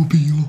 Jubilo.